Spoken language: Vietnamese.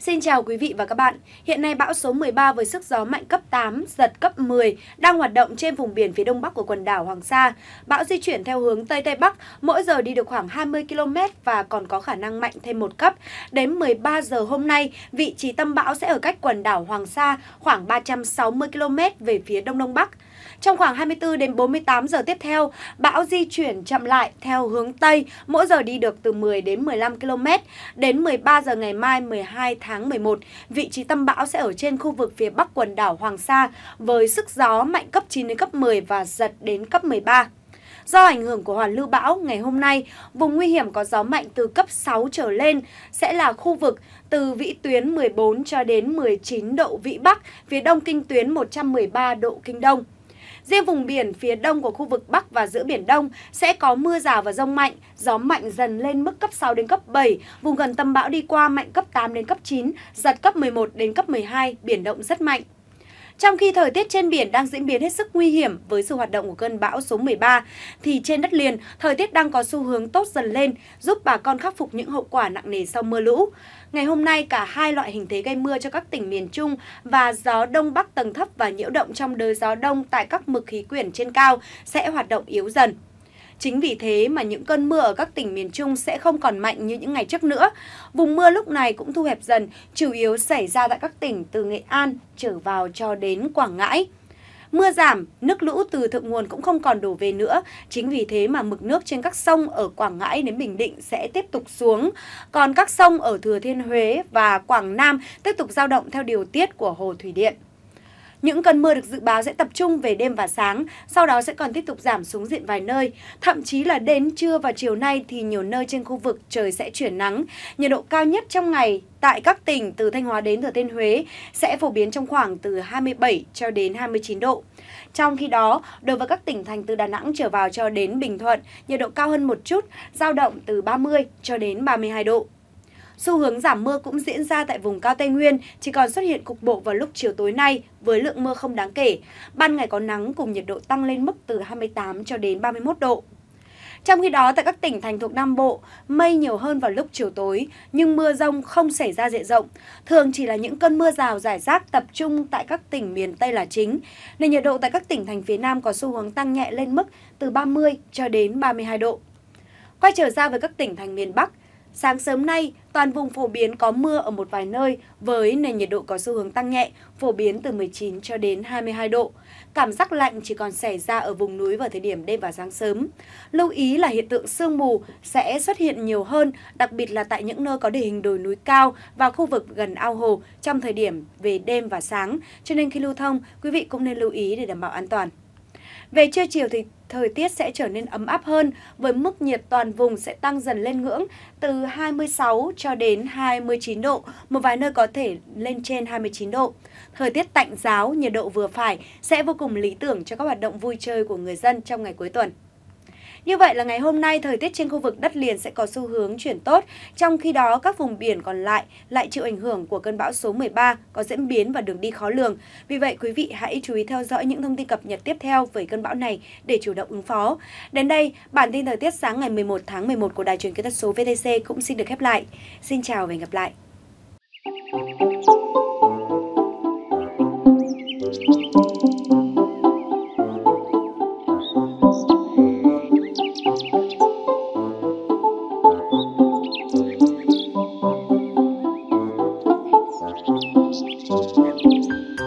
Xin chào quý vị và các bạn. Hiện nay bão số 13 với sức gió mạnh cấp 8, giật cấp 10 đang hoạt động trên vùng biển phía đông bắc của quần đảo Hoàng Sa. Bão di chuyển theo hướng Tây Tây Bắc, mỗi giờ đi được khoảng 20 km và còn có khả năng mạnh thêm một cấp. Đến 13 giờ hôm nay, vị trí tâm bão sẽ ở cách quần đảo Hoàng Sa khoảng 360 km về phía đông đông bắc. Trong khoảng 24 đến 48 giờ tiếp theo, bão di chuyển chậm lại theo hướng Tây, mỗi giờ đi được từ 10 đến 15 km. Đến 13 giờ ngày mai 12 tháng 11, vị trí tâm bão sẽ ở trên khu vực phía bắc quần đảo Hoàng Sa với sức gió mạnh cấp 9 đến cấp 10 và giật đến cấp 13. Do ảnh hưởng của hoàn lưu bão, ngày hôm nay, vùng nguy hiểm có gió mạnh từ cấp 6 trở lên sẽ là khu vực từ vĩ tuyến 14 cho đến 19 độ vĩ Bắc, phía đông kinh tuyến 113 độ kinh đông. Riêng vùng biển phía đông của khu vực Bắc và giữa Biển Đông sẽ có mưa rào và rông mạnh, gió mạnh dần lên mức cấp 6 đến cấp 7, vùng gần tâm bão đi qua mạnh cấp 8 đến cấp 9, giật cấp 11 đến cấp 12, biển động rất mạnh. Trong khi thời tiết trên biển đang diễn biến hết sức nguy hiểm với sự hoạt động của cơn bão số 13, thì trên đất liền, thời tiết đang có xu hướng tốt dần lên, giúp bà con khắc phục những hậu quả nặng nề sau mưa lũ. Ngày hôm nay, cả hai loại hình thế gây mưa cho các tỉnh miền Trung và gió đông bắc tầng thấp và nhiễu động trong đới gió đông tại các mực khí quyển trên cao sẽ hoạt động yếu dần. Chính vì thế mà những cơn mưa ở các tỉnh miền Trung sẽ không còn mạnh như những ngày trước nữa. Vùng mưa lúc này cũng thu hẹp dần, chủ yếu xảy ra tại các tỉnh từ Nghệ An trở vào cho đến Quảng Ngãi. Mưa giảm, nước lũ từ thượng nguồn cũng không còn đổ về nữa. Chính vì thế mà mực nước trên các sông ở Quảng Ngãi đến Bình Định sẽ tiếp tục xuống. Còn các sông ở Thừa Thiên Huế và Quảng Nam tiếp tục giao động theo điều tiết của Hồ Thủy Điện. Những cơn mưa được dự báo sẽ tập trung về đêm và sáng, sau đó sẽ còn tiếp tục giảm xuống diện vài nơi. Thậm chí là đến trưa và chiều nay thì nhiều nơi trên khu vực trời sẽ chuyển nắng. Nhiệt độ cao nhất trong ngày tại các tỉnh từ Thanh Hóa đến Thừa Thiên Huế sẽ phổ biến trong khoảng từ 27 cho đến 29 độ. Trong khi đó, đối với các tỉnh thành từ Đà Nẵng trở vào cho đến Bình Thuận, nhiệt độ cao hơn một chút, giao động từ 30 cho đến 32 độ. Xu hướng giảm mưa cũng diễn ra tại vùng cao Tây Nguyên, chỉ còn xuất hiện cục bộ vào lúc chiều tối nay với lượng mưa không đáng kể. Ban ngày có nắng cùng nhiệt độ tăng lên mức từ 28 cho đến 31 độ. Trong khi đó, tại các tỉnh thành thuộc Nam Bộ, mây nhiều hơn vào lúc chiều tối, nhưng mưa rông không xảy ra diện rộng. Thường chỉ là những cơn mưa rào rải rác tập trung tại các tỉnh miền Tây là chính. Nên nhiệt độ tại các tỉnh thành phía Nam có xu hướng tăng nhẹ lên mức từ 30 cho đến 32 độ. Quay trở ra với các tỉnh thành miền Bắc, Sáng sớm nay, toàn vùng phổ biến có mưa ở một vài nơi với nền nhiệt độ có xu hướng tăng nhẹ, phổ biến từ 19 cho đến 22 độ. Cảm giác lạnh chỉ còn xảy ra ở vùng núi vào thời điểm đêm và sáng sớm. Lưu ý là hiện tượng sương mù sẽ xuất hiện nhiều hơn, đặc biệt là tại những nơi có địa hình đồi núi cao và khu vực gần ao hồ trong thời điểm về đêm và sáng. Cho nên khi lưu thông, quý vị cũng nên lưu ý để đảm bảo an toàn. Về trưa chiều thì thời tiết sẽ trở nên ấm áp hơn với mức nhiệt toàn vùng sẽ tăng dần lên ngưỡng từ 26 cho đến 29 độ, một vài nơi có thể lên trên 29 độ. Thời tiết tạnh giáo, nhiệt độ vừa phải sẽ vô cùng lý tưởng cho các hoạt động vui chơi của người dân trong ngày cuối tuần. Như vậy là ngày hôm nay thời tiết trên khu vực đất liền sẽ có xu hướng chuyển tốt, trong khi đó các vùng biển còn lại lại chịu ảnh hưởng của cơn bão số 13 có diễn biến và đường đi khó lường. Vì vậy quý vị hãy chú ý theo dõi những thông tin cập nhật tiếp theo về cơn bão này để chủ động ứng phó. Đến đây, bản tin thời tiết sáng ngày 11 tháng 11 của Đài truyền kỹ thuật số VTC cũng xin được khép lại. Xin chào và hẹn gặp lại. you